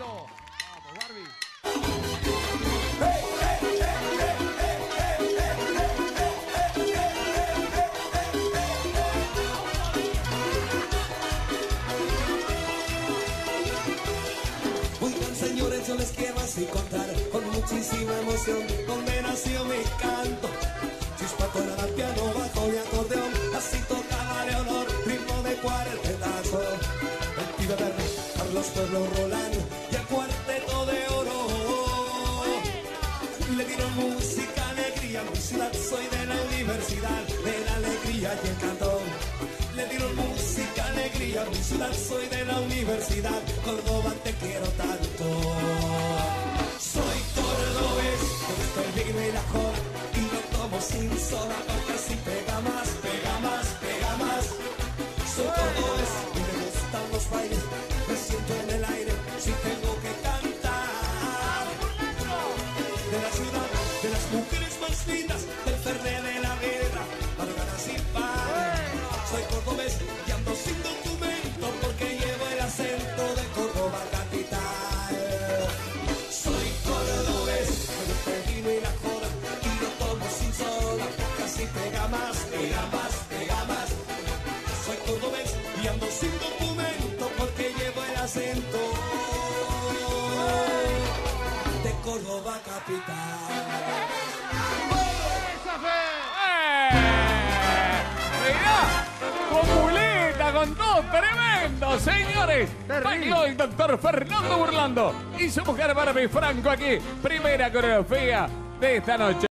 Perfecto. Vamos, Barbie. Señores, yo les quiero así contar con muchísima emoción donde nació mi canto. Chispato era piano, bajo y acordeón, así tocaba Leonor, ritmo de cuartetazo. El pibe Carlos Pueblo Rolando Le dieron música, alegría, mi ciudad, soy de la universidad, de la alegría y el cantón. Le dieron música, alegría, mi ciudad, soy de la universidad, Córdoba te quiero tanto. Soy cordobés, el vino y la joda, y lo tomo sin soda, porque así pega más, pega más, pega más. Soy cordobés del Ferné de la Guerra, Varganas y Pan. Soy cordobés y ando sin documento porque llevo el acento de Córdoba capital. Soy cordobés, gusta el vino y la joda, y lo tomo sin porque así pega más, pega más, pega más. Soy cordobés y ando sin documento porque llevo el acento de Córdoba capital. Todo, tremendo, señores. Bailó el doctor Fernando Burlando y su mujer Barbie Franco aquí. Primera coreografía de esta noche.